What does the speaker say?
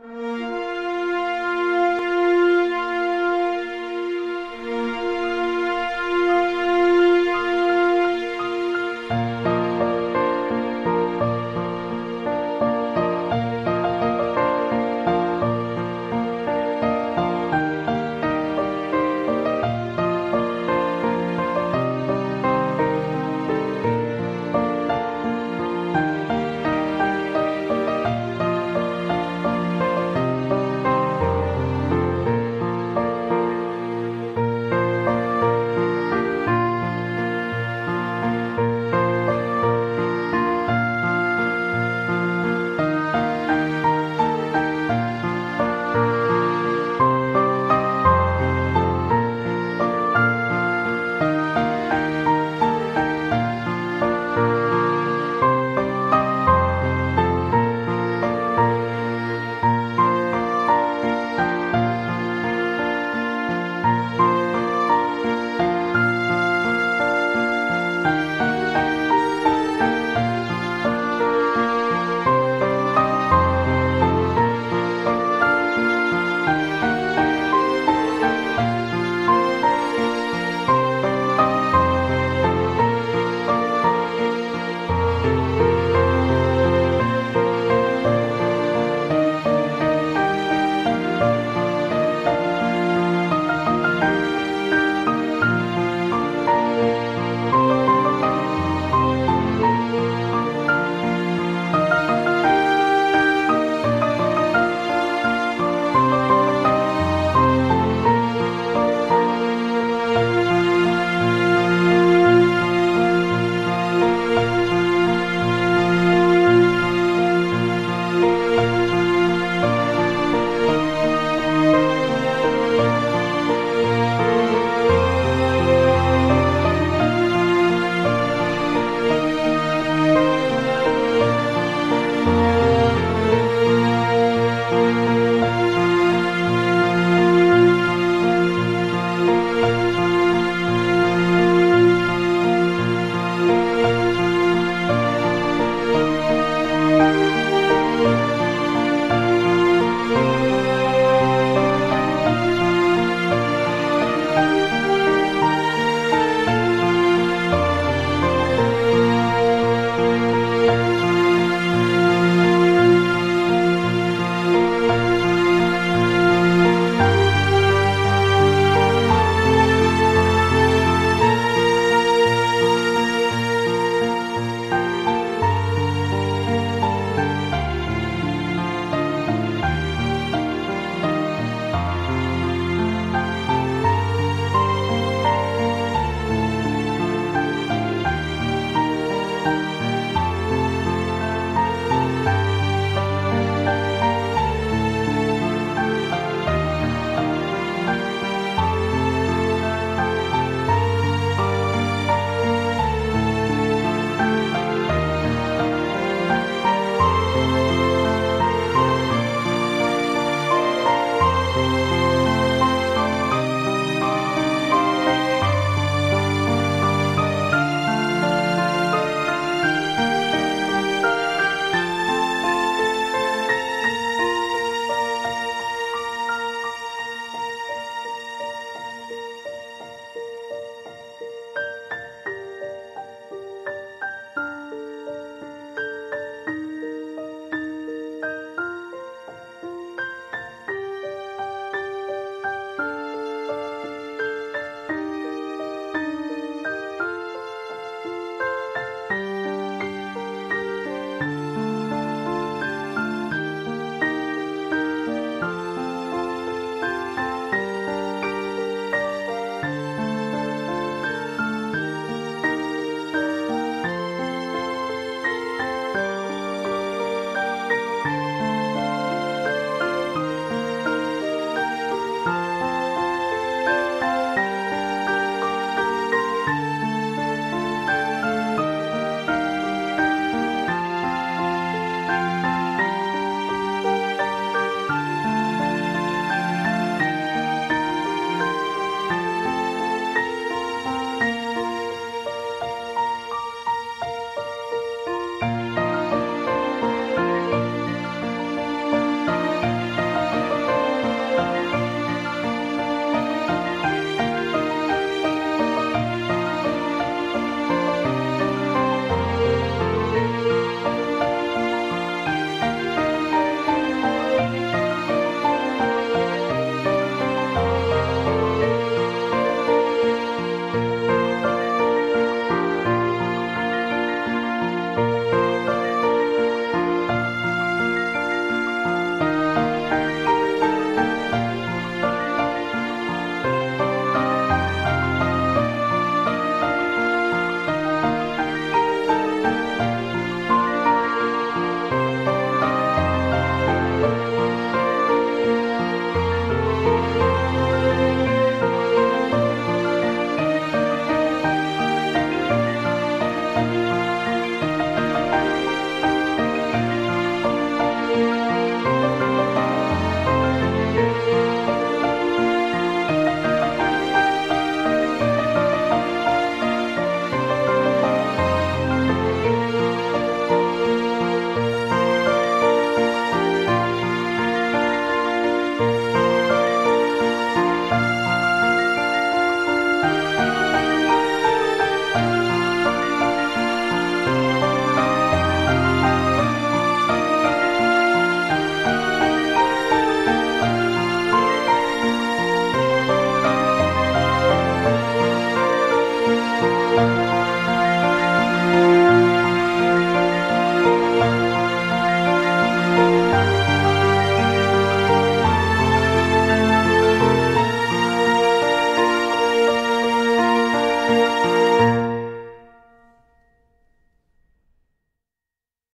you.